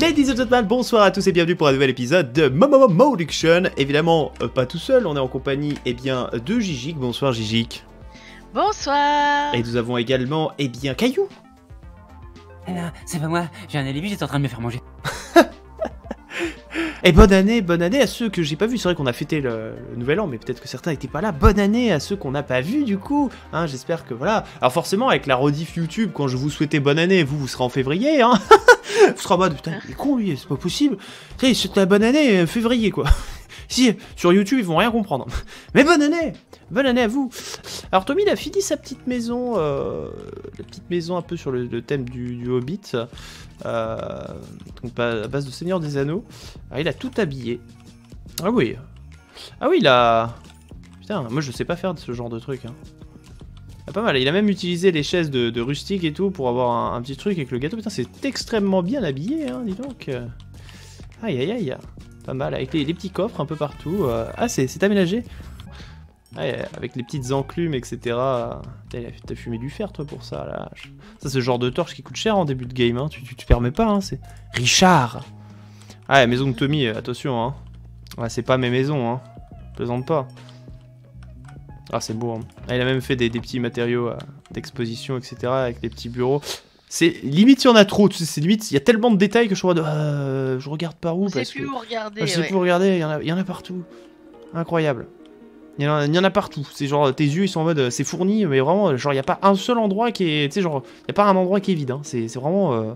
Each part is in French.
Ladies and gentlemen, bonsoir à tous et bienvenue pour un nouvel épisode de Momomo Moduction. Évidemment, euh, pas tout seul, on est en compagnie eh bien, de Gigik. Bonsoir Gigik. Bonsoir Et nous avons également eh bien, Caillou. Eh ben, c'est pas moi, j'ai un alibi, j'étais en train de me faire manger. Et bonne année, bonne année à ceux que j'ai pas vus. C'est vrai qu'on a fêté le, nouvel an, mais peut-être que certains n'étaient pas là. Bonne année à ceux qu'on n'a pas vus du coup. Hein, J'espère que voilà. Alors forcément, avec la rediff YouTube, quand je vous souhaitais bonne année, vous, vous serez en février. Hein vous serez en mode, putain, il con lui, c'est pas possible. C'est la bonne année, euh, février quoi. si, sur YouTube, ils vont rien comprendre. Mais bonne année Bonne année à vous Alors Tommy, a fini sa petite maison, euh, la petite maison un peu sur le, thème du, Hobbit. Euh, donc à base de Seigneur des Anneaux. Alors, il a tout habillé. Ah oui. Ah oui, il a... Putain, moi je sais pas faire de ce genre de truc. Hein. Ah, pas mal, il a même utilisé les chaises de, rustique et tout pour avoir un, petit truc avec le gâteau. Putain, c'est extrêmement bien habillé, hein, dis donc. Aïe aïe aïe. Pas mal, avec les, les petits coffres un peu partout. euh. Ah, c'est aménagé Ouais, avec les petites enclumes, etc. T'as fumé du fer, toi, pour ça, là. Ça, c'est le genre de torche qui coûte cher en début de game, hein. Tu, tu, tu permets pas, hein. C'est Richard Ah, la maison de Tommy, euh, attention, hein. Ouais, c'est pas mes maisons, hein. Plaisante pas. Ah, c'est beau, hein. Ah, il a même fait des, des petits matériaux euh, d'exposition, etc. Avec des petits bureaux. C'est limite, il y en a trop. tu sais, C'est limite, il y a tellement de détails que je vois de. euh, je regarde par où sait parce plus que. où regarder. Ah, je sais ouais. plus où regarder, il y, en a- il y en a partout. Incroyable. Il y, en a, partout. C'est genre, tes yeux, ils sont en mode, c'est fourni, mais vraiment, genre, il n'y a pas un seul endroit qui est. Tu sais, genre, il n'y a pas un endroit qui est vide. hein. C'est vraiment. euh,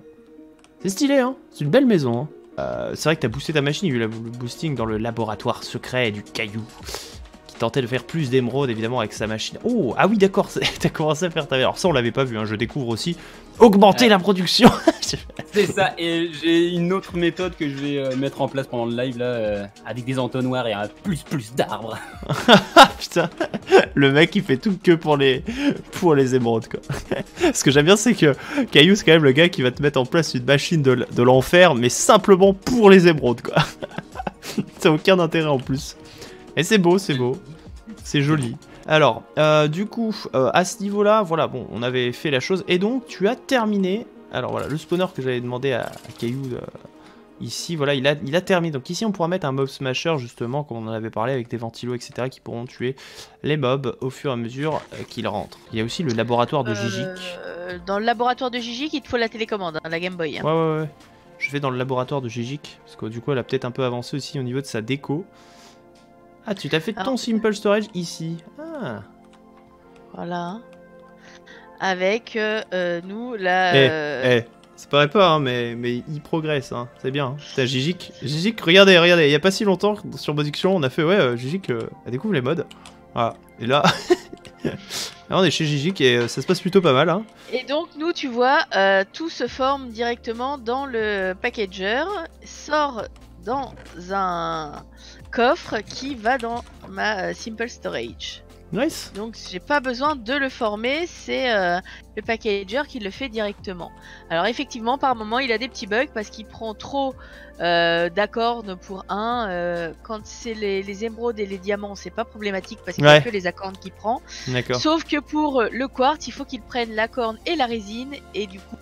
C'est stylé, hein. C'est une belle maison, hein. Euh, c'est vrai que t'as boosté ta machine, il le boosting dans le laboratoire secret du caillou. Tentait de faire plus d'émeraudes, évidemment, avec sa machine. Oh, ah oui, d'accord, t'as commencé à faire ta. Alors, ça, on l'avait pas vu, hein. Je découvre aussi. Augmenter Ouais. la production C'est ça, et j'ai une autre méthode que je vais euh, mettre en place pendant le live là, euh, avec des entonnoirs et un plus plus d'arbres. Putain, le mec il fait tout que pour les pour les émeraudes quoi. Ce que j'aime bien c'est que Caillou c'est quand même le gars qui va te mettre en place une machine de, l'enfer mais simplement pour les émeraudes quoi. Ça a aucun intérêt en plus. Et c'est beau, c'est beau. C'est joli. Alors, euh, du coup, euh, à ce niveau-là, voilà, bon, on avait fait la chose. Et donc, tu as terminé. Alors voilà, le spawner que j'avais demandé à, à Caillou euh, ici, voilà, il a, il a terminé. Donc ici, on pourra mettre un mob smasher, justement, comme on en avait parlé, avec des ventilos, etc., qui pourront tuer les mobs au fur et à mesure qu'ils rentrent. Il y a aussi le laboratoire de Gigik. Dans le laboratoire de Gigi, il te faut la télécommande, hein, la Game Boy. hein. Ouais, ouais, ouais. Je vais dans le laboratoire de Gigik, parce que du coup, elle a peut-être un peu avancé aussi au niveau de sa déco. Ah, tu t'as fait ton Alors- simple storage ici. Ah. Voilà. Avec euh, euh, nous la. Eh, euh, Eh, ça paraît pas, hein, mais, mais il progresse, hein. c'est bien. hein. T'as Gigik. Gigik, regardez, regardez, il y a pas si longtemps sur Production, on a fait, ouais, euh, Gigik, euh, elle découvre les modes. Voilà. Et là, là on est chez Gigik et euh, ça se passe plutôt pas mal. Hein. Et donc nous, tu vois, euh, tout se forme directement dans le packager, sort dans un coffre qui va dans ma euh, simple storage. Nice. Donc j'ai pas besoin de le former, c'est euh, le packager qui le fait directement. Alors effectivement, par moment, il a des petits bugs parce qu'il prend trop euh, d'accords pour un. euh, quand c'est les, les émeraudes et les diamants, c'est pas problématique parce qu'il n'y Ouais. a que les accords qui prend. D'accord. Sauf que pour le quartz, il faut qu'il prenne la corne et la résine et du coup.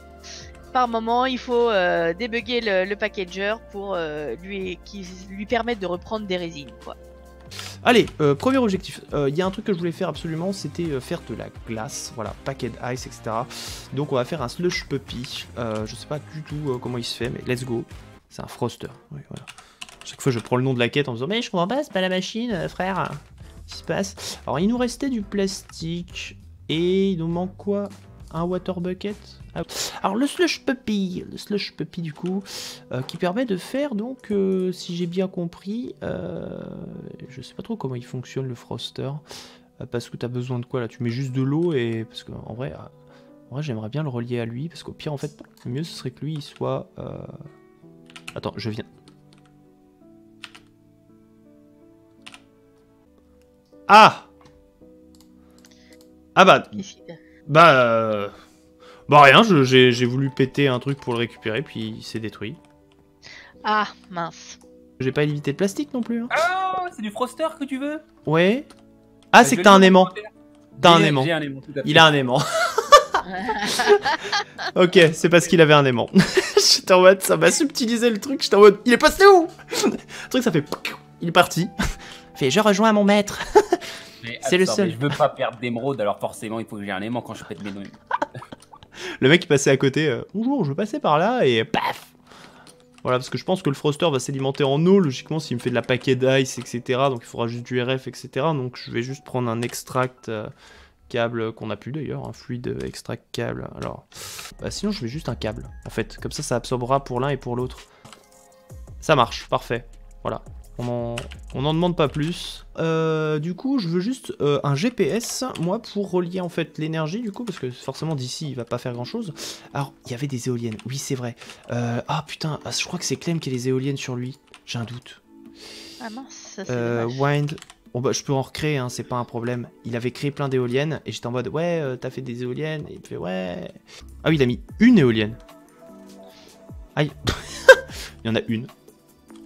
Par moment, il faut euh, débugger le, packager pour euh, lui, qui lui permettre de reprendre des résines. Quoi. Allez, euh, premier objectif. Il y a un truc que je voulais faire absolument, c'était faire de la glace. Voilà, packet ice, etc. Donc on va faire un slush puppy. Je sais pas du tout comment il se fait, mais let's go. C'est un froster. Oui, voilà. Chaque fois, je prends le nom de la quête en disant Mais je comprends pas, c'est pas la machine, frère. Qu'est-ce qui se passe? Alors, il nous restait du plastique. Et il nous manque quoi? Un water bucket? Alors, le slush puppy. Le slush puppy, du coup, euh, qui permet de faire, donc, euh, si j'ai bien compris, euh, je sais pas trop comment il fonctionne le froster. parce que tu as besoin de quoi là? Tu mets juste de l'eau et. Parce qu'en vrai. euh, en vrai, j'aimerais bien le relier à lui, parce qu'au pire, en fait, le mieux, ce serait que lui, il soit... Attends, je viens. Ah Ah bah, bah... Bah rien, j'ai voulu péter un truc pour le récupérer, puis il s'est détruit. Ah, mince. J'ai pas évité le plastique non plus. hein. Oh, c'est du froster que tu veux? Ouais. Ah, c'est que t'as un aimant. T'as un aimant. J'ai un aimant, tout à fait. Il a un aimant. ok, c'est parce qu'il avait un aimant. J'étais en mode, ça m'a subtilisé le truc. J'étais en mode, il est passé où? Le truc, ça fait. Il est parti. fait, je rejoins mon maître. C'est le seul. mais Je veux pas perdre d'émeraude, alors forcément il faut que j'ai un aimant quand je pète mes nouilles. Le mec, il passait à côté. euh, Bonjour, je passer par là et paf Voilà, parce que je pense que le Froster va s'alimenter en eau, logiquement, s'il me fait de la paquet d'ice, etc. Donc il faudra juste du RF, etc. Donc je vais juste prendre un extract euh, câble qu'on a plus d'ailleurs, un fluide extract câble. Alors, bah, sinon, je vais juste un câble, en fait. Comme ça, ça absorbera pour l'un et pour l'autre. Ça marche, parfait. Voilà. On en, on n'en demande pas plus. Euh, du coup, je veux juste euh, un GPS, moi, pour relier en fait l'énergie, du coup, parce que forcément d'ici, il va pas faire grand chose. Alors, il y avait des éoliennes, oui, c'est vrai. Euh, ah putain, ah, je crois que c'est Clem qui a les éoliennes sur lui. J'ai un doute. Ah mince, ça Euh. Wind. Bon, bah, je peux en recréer, hein, c'est pas un problème. Il avait créé plein d'éoliennes et j'étais en mode ouais, t'as fait des éoliennes. Et il me fait ouais. Ah oui, il a mis une éolienne. Aïe. il y en a une.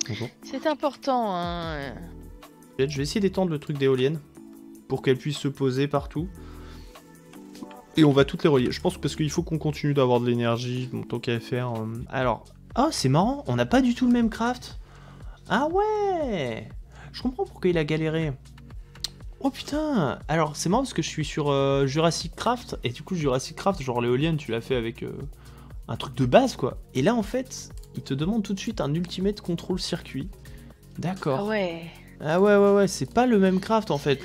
Bonjour. C'est important. Hein. Je vais essayer d'étendre le truc d'éolienne pour qu'elle puisse se poser partout. Et on va toutes les relier. Je pense parce qu'il faut qu'on continue d'avoir de l'énergie, bon, tant qu'à faire. euh. Alors, ah, c'est marrant, on n'a pas du tout le même craft. Ah ouais Je comprends pourquoi il a galéré. Oh putain Alors, c'est marrant parce que je suis sur euh, Jurassic Craft, et du coup, Jurassic Craft, genre l'éolienne, tu l'as fait avec euh, un truc de base, quoi. Et là, en fait, il te demande tout de suite un Ultimate Control Circuit. D'accord. Ah ouais. Ah ouais, ouais, ouais, c'est pas le même craft en fait.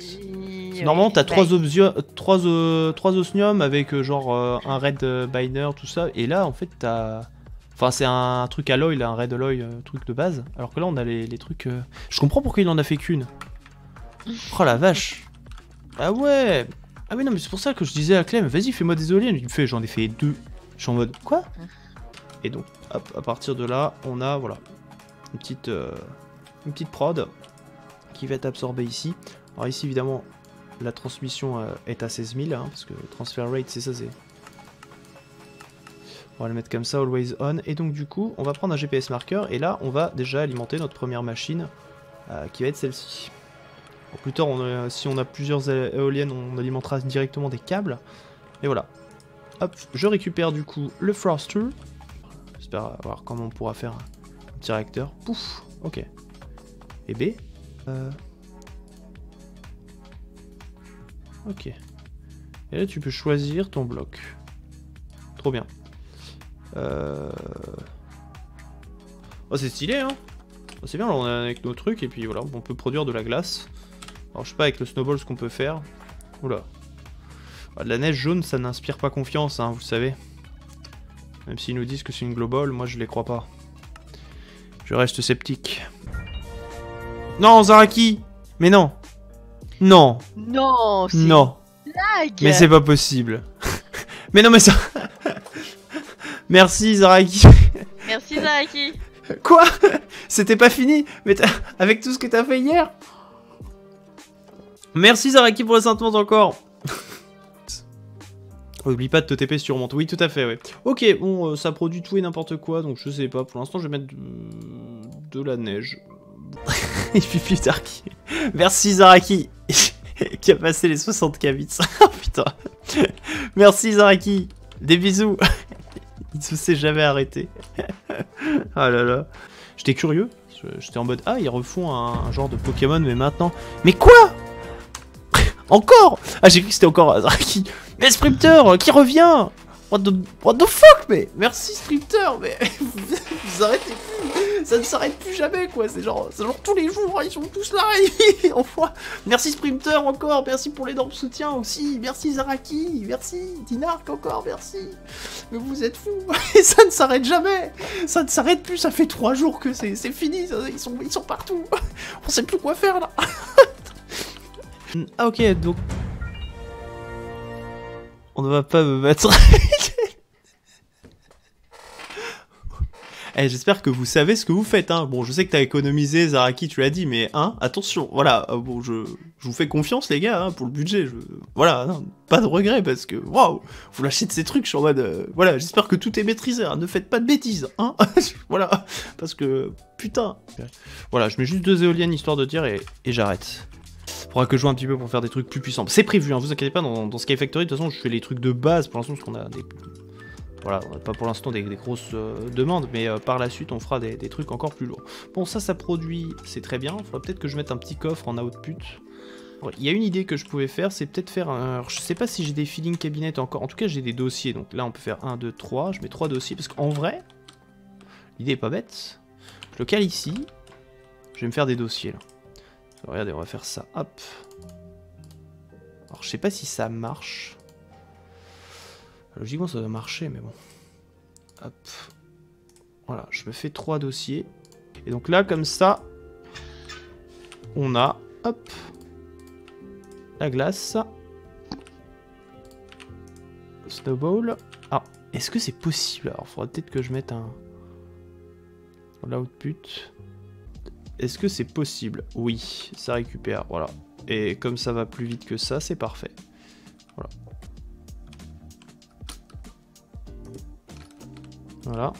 Normalement, t'as Bah, trois, obsio- trois, euh, trois osmium avec euh, genre euh, un red binder, tout ça. Et là, en fait, t'as. Enfin, c'est un truc alloy, là, un red alloy, euh, truc de base. Alors que là, on a les, les trucs. euh, Je comprends pourquoi il en a fait qu'une. Oh la vache. Ah ouais. Ah oui, non, mais c'est pour ça que je disais à Clem, vas-y, fais-moi des éoliennes. Il me fait, j'en ai fait deux. Je suis en mode, quoi? Et donc, à partir de là, on a, voilà, une petite, euh, une petite prod qui va être absorbée ici. Alors ici, évidemment, la transmission euh, est à 16 000, hein, parce que transfer rate, c'est ça, c'est... On va le mettre comme ça, always on. Et donc du coup, on va prendre un GPS marqueur, et là, on va déjà alimenter notre première machine, euh, qui va être celle-ci. Plus tard, si on a plusieurs éoliennes, on alimentera directement des câbles. Et voilà. Hop, je récupère du coup le Froster. Voir comment on pourra faire un petit réacteur. Pouf, ok. Et B euh, Ok. Et là, tu peux choisir ton bloc. Trop bien. Euh... Oh, c'est stylé, hein Oh, C'est bien, là, on est avec nos trucs, et puis voilà, on peut produire de la glace. Alors, je sais pas avec le snowball ce qu'on peut faire. Oula. Ah, de la neige jaune, ça n'inspire pas confiance, hein, vous savez. Même s'ils nous disent que c'est une global, moi je les crois pas. Je reste sceptique. Non, Zaraki! Mais non. Non. Non, Non. blague. Mais c'est pas possible. Mais non, mais ça Merci, Zaraki. Merci Zaraki. Quoi? C'était pas fini? Mais avec tout ce que t'as fait hier? Merci Zaraki pour le sentiment encore Oublie pas de te TP si tu remontes. Oui, tout à fait, ouais. Ok, bon, euh, ça produit tout et n'importe quoi, donc je sais pas. Pour l'instant, je vais mettre de, de la neige. et puis plus tard, qui- Merci Zaraki qui a passé les 60k bits. oh putain. Merci Zaraki. Des bisous. Il ne s'est jamais arrêté. ah là là. J'étais curieux. J'étais en mode ah ils refont un, un genre de Pokémon mais maintenant. Mais quoi? Encore? Ah j'ai cru que c'était encore Zaraki. Mais Sprinter qui revient What the, fuck mais merci Sprinter mais vous, arrêtez plus. Ça ne s'arrête plus jamais quoi. C'est genre genre tous les jours ils sont tous là et enfin. Merci Sprinter encore merci pour l'énorme soutien aussi. Merci Zaraki merci. Dinark encore merci. Mais vous êtes fous. Et ça ne s'arrête jamais. Ça ne s'arrête plus ça fait trois jours que c'est fini ils sont ils sont partout. On sait plus quoi faire là. Ah ok donc on ne va pas me mettre Eh, j'espère que vous savez ce que vous faites, hein. Bon, je sais que t'as économisé, Zaraki, tu l'as dit, mais, hein, attention, voilà, euh, bon, je, vous fais confiance, les gars, hein, pour le budget. Voilà, pas de regret, parce que, waouh, vous lâchez de ces trucs, je suis en mode, euh, voilà, j'espère que tout est maîtrisé, hein, ne faites pas de bêtises, hein, voilà, parce que, putain. Voilà, je mets juste deux éoliennes, histoire de dire, et j'arrête. Faudra que je joue un petit peu pour faire des trucs plus puissants. C'est prévu, hein, vous inquiétez pas, dans, Sky Factory, de toute façon, je fais les trucs de base pour l'instant, parce qu'on a des... Voilà, on a pas pour l'instant des, grosses euh, demandes, mais euh, par la suite, on fera des, trucs encore plus lourds. Bon, ça, ça produit, c'est très bien. Faudra peut-être que je mette un petit coffre en output. Il y a une idée que je pouvais faire, c'est peut-être faire un... je sais pas si j'ai des filling cabinets encore. En tout cas, j'ai des dossiers. Donc là, on peut faire 1, 2, 3. Je mets 3 dossiers, parce qu'en vrai, l'idée est pas bête. Je le cale ici. Je vais me faire des dossiers, là. Regardez, on va faire ça. Hop. Alors, je sais pas si ça marche. Logiquement, ça doit marcher, mais bon. Hop. Voilà, je me fais trois dossiers. Et donc là, comme ça, on a, hop, la glace. Snowball. Ah, est-ce que c'est possible? Alors, faudra peut-être que je mette un... L'output. Est-ce que c'est possible Oui, ça récupère, voilà. Et comme ça va plus vite que ça, c'est parfait. Voilà.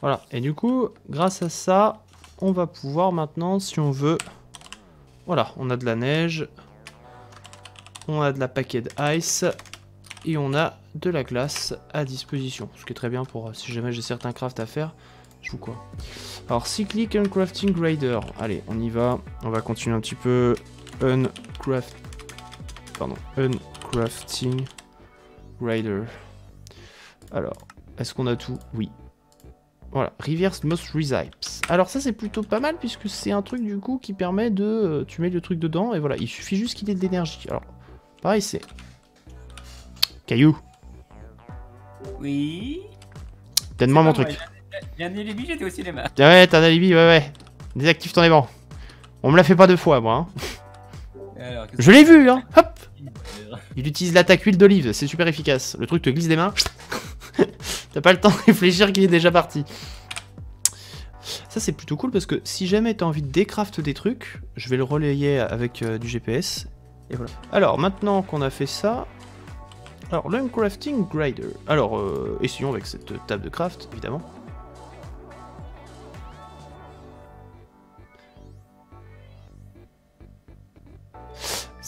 Voilà. Et du coup, grâce à ça, on va pouvoir maintenant, si on veut... Voilà, on a de la neige. On a de la paquet ice. Et on a de la glace à disposition. Ce qui est très bien pour euh, si jamais j'ai certains crafts à faire. Je vous quoi. Alors, Cyclic Uncrafting Grader. Allez, on y va. On va continuer un petit peu. Uncraft... Pardon. Uncrafting Grader. Alors, est-ce qu'on a tout Oui. Voilà, Reverse Most Recipes. Alors ça c'est plutôt pas mal puisque c'est un truc du coup qui permet de... euh, Tu mets le truc dedans et voilà, il suffit juste qu'il ait de l'énergie. Alors, pareil c'est... Caillou, Oui. donne-moi mon truc. Il y a un alibi, j'étais au cinéma. Ouais, t'as un alibi, ouais ouais. Désactive ton aimant. On me l'a fait pas deux fois moi. hein. Alors, Je l'ai vu hein Hop Il utilise l'attaque huile d'olive, c'est super efficace. Le truc te glisse des mains. T'as pas le temps de réfléchir qu'il est déjà parti. Ça c'est plutôt cool parce que si jamais t'as envie de décraft des trucs, je vais le relayer avec euh, du GPS. Et voilà. Alors maintenant qu'on a fait ça... Alors l'uncrafting grider. Alors euh, essayons avec cette table de craft évidemment.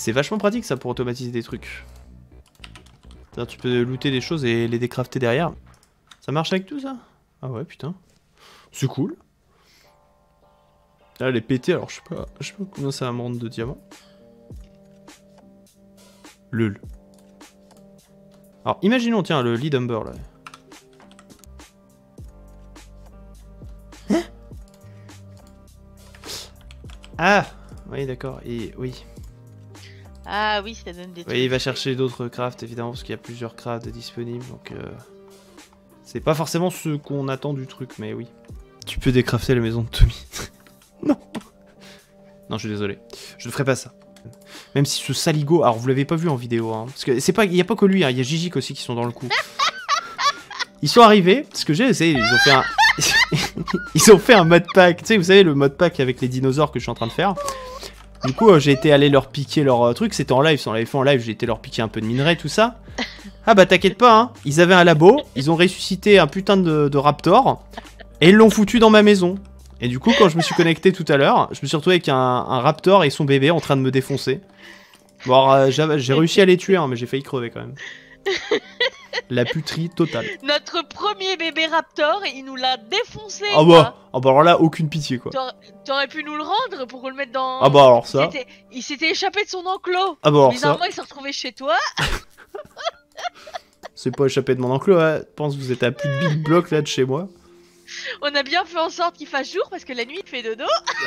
C'est vachement pratique ça pour automatiser des trucs. Tu peux looter des choses et les décrafter derrière. Ça marche avec tout ça? Ah ouais, putain. C'est cool. Là, elle est alors je sais pas, je sais pas combien ça va de diamants. Lul. Alors, imaginons, tiens, le lead umber là. Hein? Ah Oui, d'accord, et oui. Ah oui, ça donne des trucs. Oui, il va chercher d'autres crafts, évidemment, parce qu'il y a plusieurs crafts disponibles, donc... euh, C'est pas forcément ce qu'on attend du truc, mais oui. Tu peux décrafter la maison de Tommy. non Non, je suis désolé. Je ne ferai pas ça. Même si ce saligo... Alors, vous l'avez pas vu en vidéo, hein. Parce que c'est pas... Il y a pas que lui, hein, il y a Gigi aussi qui sont dans le coup. Ils sont arrivés, ce que j'ai, c'est... Ils ont fait un... ils ont fait un mod pack. Tu sais, vous savez, le mod pack avec les dinosaures que je suis en train de faire. Du coup, euh, j'ai été allé leur piquer leur euh, truc. C'était en live, on l'avait fait en live. J'ai été leur piquer un peu de minerai, tout ça. Ah bah t'inquiète pas, hein. Ils avaient un labo. Ils ont ressuscité un putain de, de raptor. Et ils l'ont foutu dans ma maison. Et du coup, quand je me suis connecté tout à l'heure, je me suis retrouvé avec un, un raptor et son bébé en train de me défoncer. Bon, euh, j'ai réussi à les tuer, hein, mais j'ai failli crever quand même. La puterie totale. Notre premier bébé raptor, il nous l'a défoncé. Ah bah, ah bah alors là, aucune pitié quoi. T'aurais- pu nous le rendre pour le mettre dans. Ah bah alors ça. Il s'était échappé de son enclos. Ah bah alors ça. Bizarrement, il s'est retrouvé chez toi. C'est pas échappé de mon enclos, hein. Je pense que vous êtes à plus de 1000 blocs là de chez moi. On a bien fait en sorte qu'il fasse jour parce que la nuit il fait dodo.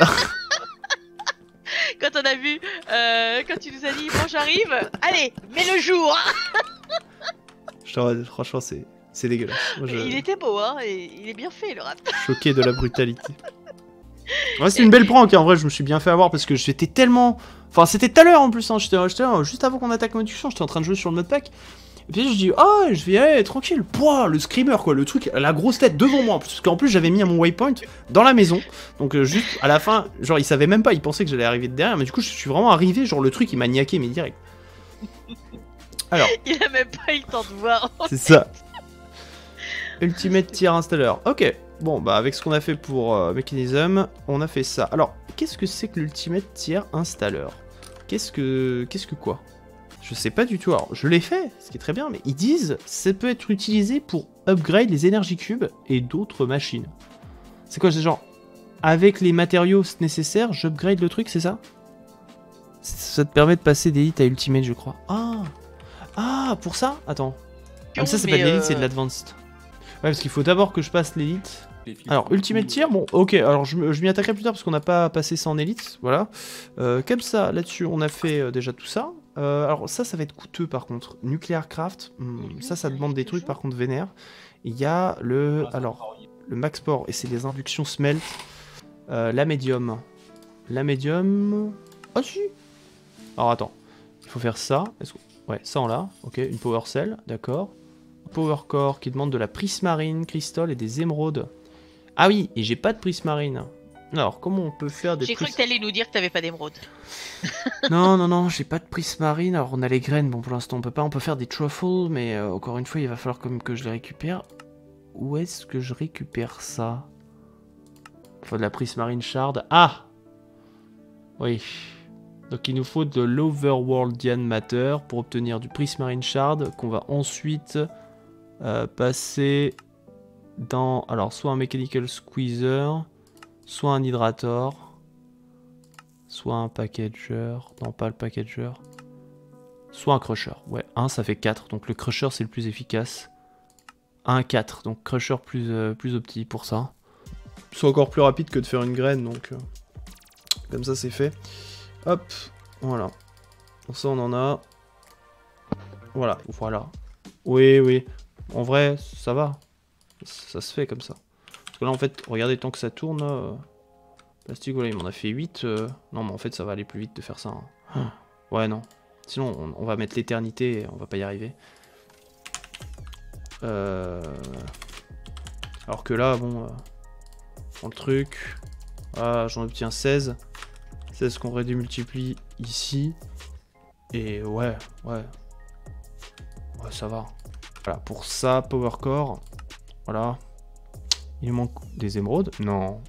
quand on a vu, euh, quand tu nous as dit bon j'arrive, allez, mets le jour. Je franchement, c'est c'est dégueulasse. Moi, je Il était beau hein, et il est bien fait le suis choqué de la brutalité. Ouais, c'est une belle prank, hein. en vrai, je me suis bien fait avoir parce que j'étais tellement. Enfin, c'était tout à l'heure en plus, hein. j'étais juste avant qu'on attaque discussion, j'étais en train de jouer sur le modpack. Et puis je dis, oh, je vais y aller tranquille, Pouah, le screamer quoi, le truc, la grosse tête devant moi, parce qu'en plus j'avais mis mon waypoint dans la maison, donc euh, juste à la fin, genre il savait même pas, il pensait que j'allais arriver de derrière, mais du coup je suis vraiment arrivé, genre le truc il m'a niaqué, mais direct. Alors, Il a même pas eu le temps de voir. c'est ça. Ultimate Tier Installer. Ok. Bon, bah avec ce qu'on a fait pour euh, Mechanism, on a fait ça. Alors, qu'est-ce que c'est que l'Ultimate Tier Installer Qu'est-ce que... Qu'est-ce que quoi? Je sais pas du tout. Alors, je l'ai fait, ce qui est très bien, mais ils disent ça peut être utilisé pour upgrade les énergies cubes et d'autres machines. C'est quoi, c'est genre, avec les matériaux nécessaires, j'upgrade le truc, c'est ça? Ça te permet de passer d'élite à Ultimate, je crois. Ah Ah, pour ça Attends. Comme ça, c'est pas de Mais, l'élite, c'est de euh, l'advanced. Ouais, parce qu'il faut d'abord que je passe l'élite. Alors, Ultimate Tier, bon, ok, alors je, m'y attaquerai plus tard parce qu'on n'a pas passé ça en élite, voilà. Euh, comme ça, là-dessus, on a fait euh, déjà tout ça. Euh, alors, ça, ça va être coûteux par contre. Nuclear Craft, hmm, ça, ça demande des trucs par contre vénères. Il y a le. Alors, le Max Port, et c'est les inductions smelt. Euh, la médium. La médium. Ah, si Alors, attends. Il faut faire ça. Est-ce que- Ouais, ça en là. Ok, une Power Cell, d'accord. Power Core qui demande de la prismarine, crystal et des émeraudes. Ah oui, et j'ai pas de prismarine. Alors, comment on peut faire des J'ai cru que t'allais nous dire que t'avais pas d'émeraude. Non, non, non, j'ai pas de prismarine. Alors, on a les graines. Bon, pour l'instant, on peut pas. On peut faire des truffles, mais euh, encore une fois, il va falloir quand même que je les récupère. Où est-ce que je récupère ça? Faut de la prismarine shard. Ah Oui. Donc, il nous faut de l'Overworldian Matter pour obtenir du prismarine shard qu'on va ensuite euh, passer dans. Alors, soit un mechanical squeezer, soit un hydrator. Soit un packager, non pas le packager. Soit un crusher. Ouais, 1 ça fait 4, donc le crusher c'est le plus efficace. 1, 4, donc crusher plus, euh, plus opti pour ça. C'est encore plus rapide que de faire une graine, donc euh, comme ça c'est fait. Hop, voilà. Pour ça on en a. Voilà, voilà. Oui, oui. En vrai, ça va. Ça se fait comme ça. Parce que là en fait, regardez, tant que ça tourne... euh, Plastic, voilà, il m'en a fait 8. euh, Non, mais en fait, ça va aller plus vite de faire ça. hein. Ouais, non. Sinon, on, on va mettre l'éternité et on va pas y arriver. Euh... Alors que là, bon... euh, on prend le truc. Ah, j'en obtiens 16. 16 qu'on redémultiplie ici. Et ouais, ouais. Ouais, ça va. Voilà, pour ça, Power Core. Voilà. Il manque des émeraudes? Non.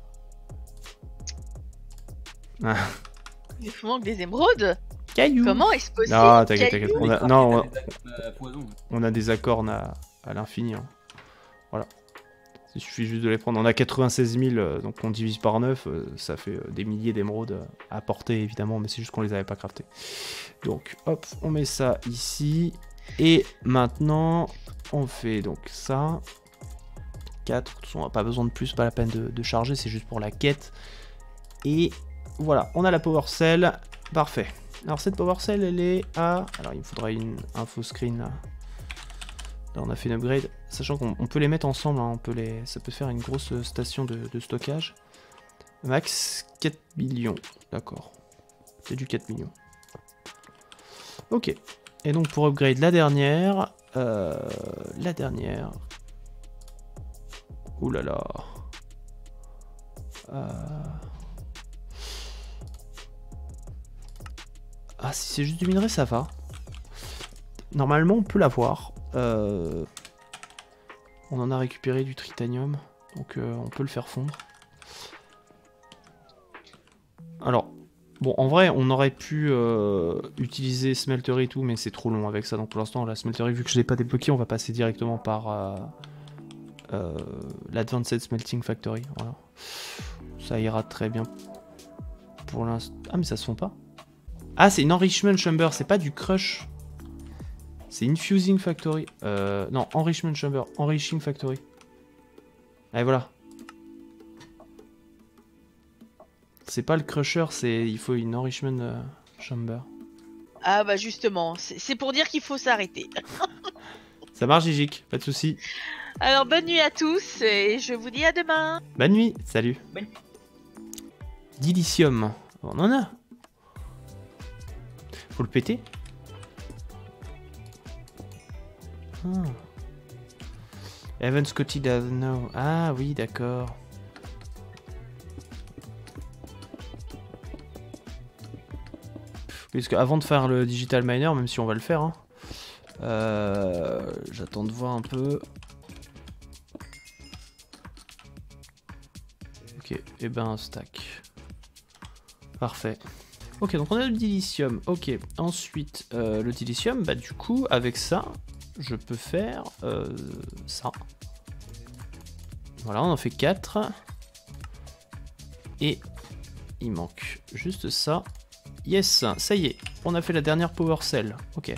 Ah, Il vous manque des émeraudes? Cailloux. Comment est-ce possible? Non, t'inquiète, Caillou t'inquiète. On a, non, on a- on a des accords à, à l'infini. hein. Voilà. Il suffit juste de les prendre. On a 96 000, euh, donc on divise par 9, euh, ça fait euh, des milliers d'émeraudes à porter évidemment, mais c'est juste qu'on les avait pas craftés. Donc hop, on met ça ici. Et maintenant, on fait donc ça. 4, de toute façon, on n'a pas besoin de plus, pas la peine de, de charger, c'est juste pour la quête. Et voilà, on a la power cell, parfait. Alors cette power cell, elle est à... Alors il me faudra une info screen là. On a fait une upgrade, sachant qu'on on peut les mettre ensemble, hein, on peut les... ça peut faire une grosse euh, station de, stockage. Max 4 millions, d'accord. C'est du 4 millions. Ok. Et donc pour upgrade la dernière, euh, la dernière. Ouh. Euh, Ah, si c'est juste du minerai, ça va. Normalement, on peut l'avoir. Euh, On en a récupéré du tritanium, donc euh, on peut le faire fondre. Alors, bon, en vrai, on aurait pu euh, utiliser smeltery et tout, mais c'est trop long avec ça. Donc pour l'instant, la smeltery, vu que je l'ai pas débloqué, on va passer directement par l'Advanced Smelting Factory. Ça ira très bien pour l'instant. Ah, mais ça se fond pas ah, c'est une Enrichment Chamber, c'est pas du Crush. C'est Infusing Factory. Euh, non, Enrichment Chamber, Enriching Factory. Allez, voilà. C'est pas le Crusher, c'est il faut une Enrichment euh, Chamber. Ah bah justement, c'est pour dire qu'il faut s'arrêter. Ça marche, Gigik, pas de soucis. Alors bonne nuit à tous et je vous dis à demain. Bonne nuit, salut. Bonne nuit. Dilithium, on en a. Faut le péter. Ah. Evan Scotty doesn't know. Ah oui, d'accord. Parce qu'avant de faire le digital miner, même si on va le faire, hein, euh, j'attends de voir un peu. Ok, et ben un stack. Parfait. Ok, donc on a le dilithium. Ok, ensuite, euh, le dilithium, bah du coup, avec ça, je peux faire euh, ça. Voilà, on en fait 4. Et il manque juste ça. Yes, ça y est, on a fait la dernière power cell. Ok.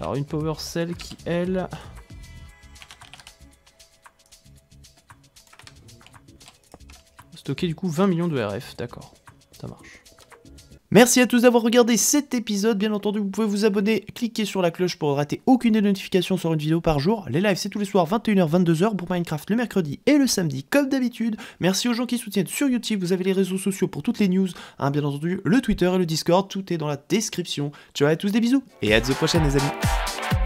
Alors une power cell qui, elle... Stocker du coup 20 millions de RF, d'accord. Ça marche. Merci à tous d'avoir regardé cet épisode. Bien entendu, vous pouvez vous abonner, cliquer sur la cloche pour rater aucune des notifications sur une vidéo par jour. Les lives, c'est tous les soirs, 21h, 22h pour Minecraft le mercredi et le samedi, comme d'habitude. Merci aux gens qui soutiennent sur YouTube. Vous avez les réseaux sociaux pour toutes les news. Hein, bien entendu, le Twitter et le Discord. Tout est dans la description. Ciao à tous, des bisous. Et à la prochaine, les amis.